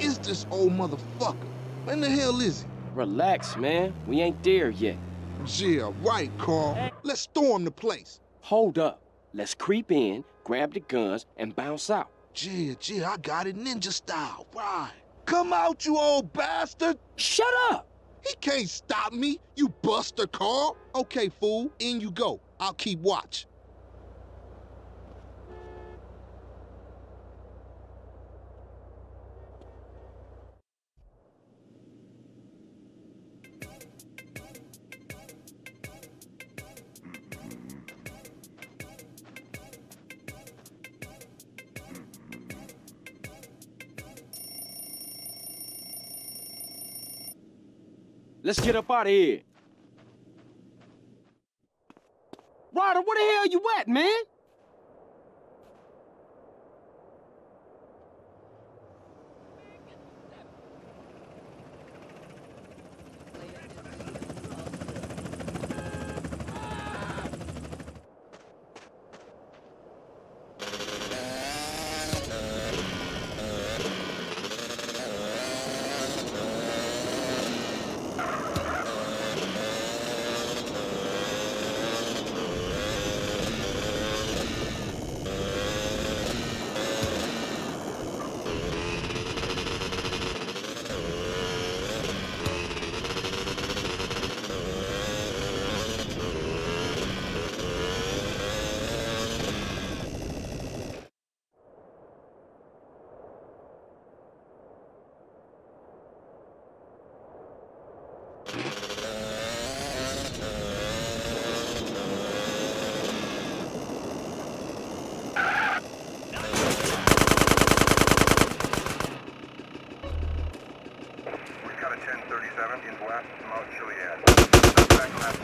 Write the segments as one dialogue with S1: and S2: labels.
S1: is this old motherfucker? When the hell is he?
S2: Relax, man. We ain't there yet.
S1: Yeah, right, Carl. Let's storm the place.
S2: Hold up. Let's creep in, grab the guns, and bounce out.
S1: Yeah, yeah, I got it ninja style. Right. Come out, you old bastard!
S2: Shut up!
S1: He can't stop me, you buster, Carl. Okay, fool, in you go. I'll keep watch.
S2: Let's get up out of here. Ryder, where the hell you at, man?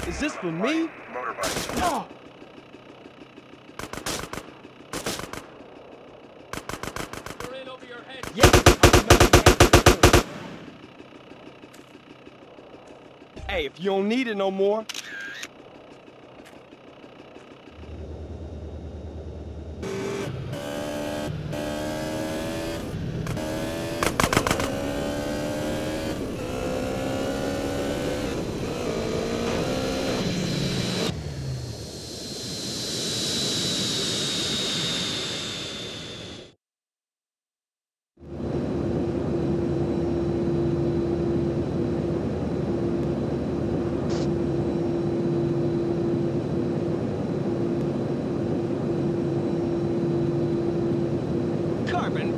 S2: Is this for me?
S3: Motorbike.
S2: Yeah, Hey, if you don't need it no more,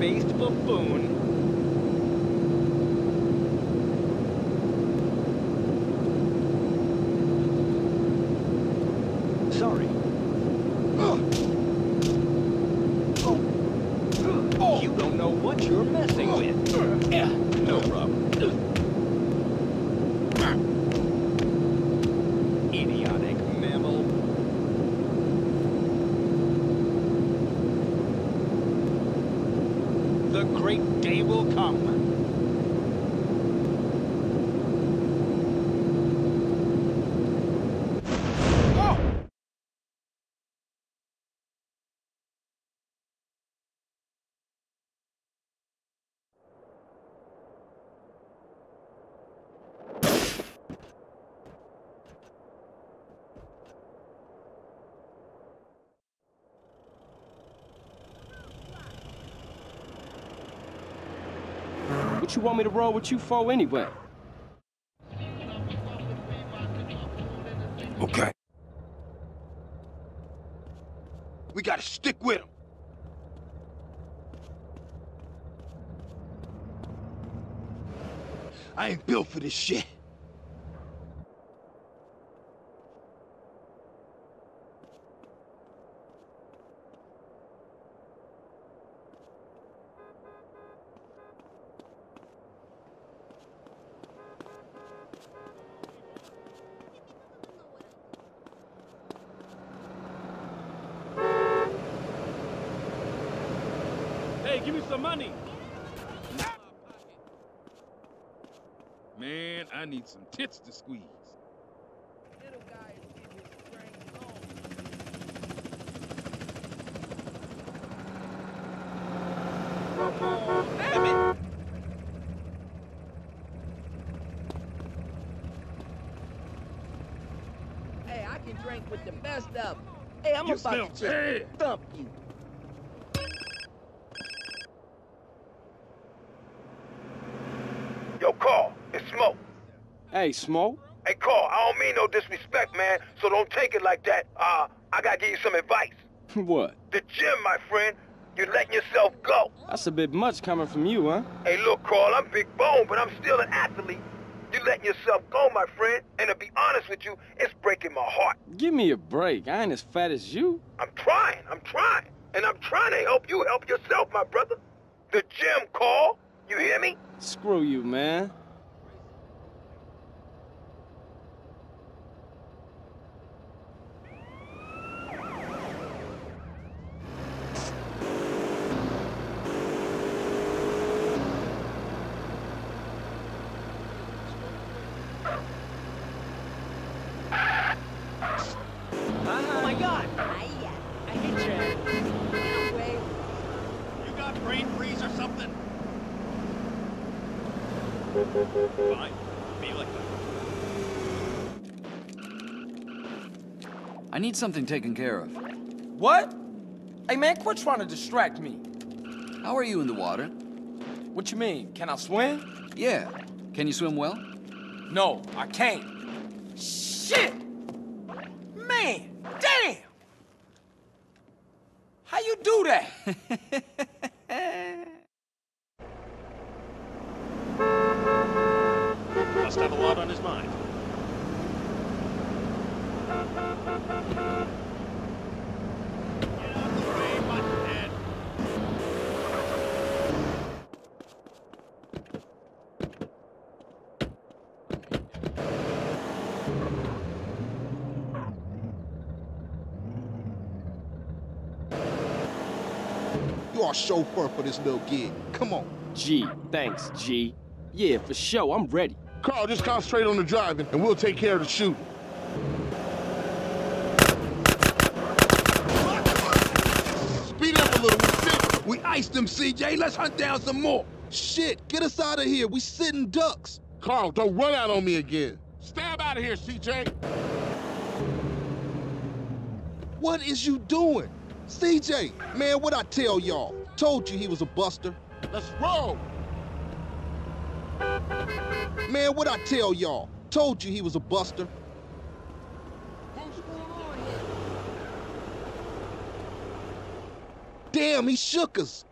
S2: carbon-based buffoon. Sorry. You don't know what you're messing with. Yeah, no problem. Idiotic mammal. The great day will come. You want me to roll with you for anyway?
S1: Okay. We gotta stick with him. I ain't built for this shit.
S4: Give me some money. Man, I need some tits to squeeze. Hey, I
S5: can drink with the best of them. Hey, I'm
S6: you
S5: about to thump you.
S7: Hey, Smoke.
S8: Hey, Carl, I don't mean no disrespect, man, so don't take it like that. Uh, I gotta give you some advice.
S7: what?
S8: The gym, my friend, you're letting yourself go.
S7: That's a bit much coming from you, huh?
S8: Hey, look, Carl, I'm big bone, but I'm still an athlete. You're letting yourself go, my friend, and to be honest with you, it's breaking my heart.
S7: Give me a break. I ain't as fat as you.
S8: I'm trying, I'm trying, and I'm trying to help you help yourself, my brother. The gym, Carl, you hear me?
S7: Screw you, man.
S9: Oh my god! I hit you.
S6: You got brain freeze or something? Fine. Be like that.
S10: I need something taken care of.
S2: What? Hey man, quit trying to distract me.
S10: How are you in the water?
S2: What you mean? Can I swim?
S10: Yeah. Can you swim well?
S2: No, I can't. Shit! Man, damn! How you do that?
S6: Must have a lot on his mind. Get out of the way, butthead.
S1: You are chauffeur for this little gig. Come on.
S7: G. Thanks, G. Yeah, for sure. I'm ready.
S1: Carl, just concentrate on the driving, and we'll take care of the shooting. Speed up a little. We iced them, CJ. Let's hunt down some more. Shit, get us out of here. We sitting ducks. Carl, don't run out on me again. Stab out of here, CJ. What is you doing? CJ, man, what I tell y'all? Told you he was a buster. Let's roll. Man, what I tell y'all? Told you he was a buster. Damn, he shook us.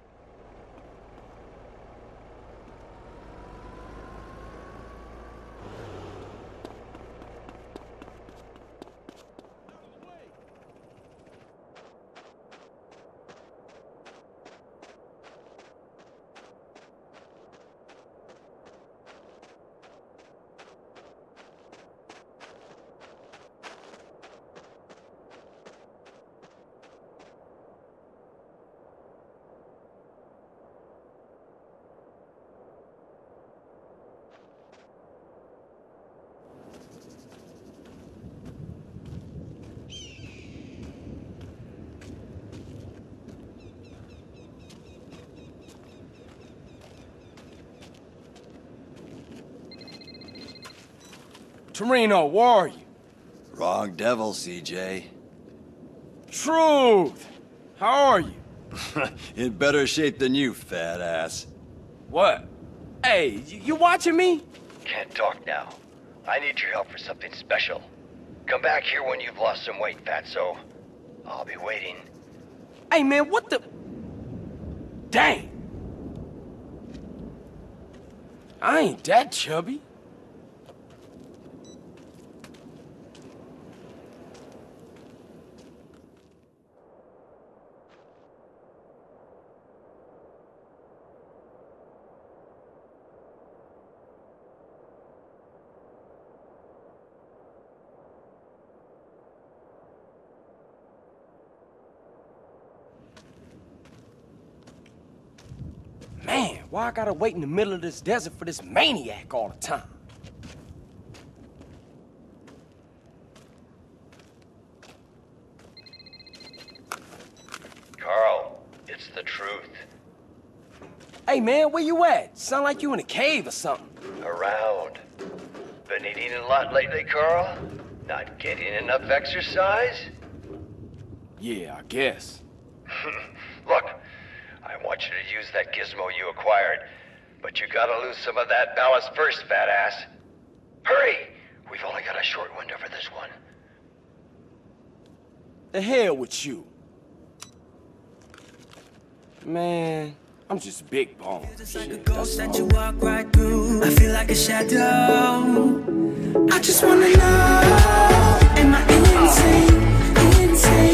S2: Toreno, where are you?
S11: Wrong devil, CJ.
S2: Truth! How are you?
S11: In better shape than you, fat ass.
S2: What? Hey, you, you watching me?
S12: Can't talk now. I need your help for something special. Come back here when you've lost some weight, fatso. I'll be waiting.
S2: Hey man, what the? Dang! I ain't that chubby. Man, why I gotta wait in the middle of this desert for this maniac all the time?
S12: Carl, it's the truth.
S2: Hey man, where you at? Sound like you in a cave or something.
S12: Around. Been eating a lot lately, Carl? Not getting enough exercise?
S2: Yeah, I guess.
S12: Look, I want you to use that gizmo you acquired, but you gotta lose some of that ballast first, fat ass. Hurry! We've only got a short window for this one.
S2: The hell with you. Man, I'm just big bone. Shit, that's
S13: that you walk right through. I feel like a shadow. I just wanna know, am I insane?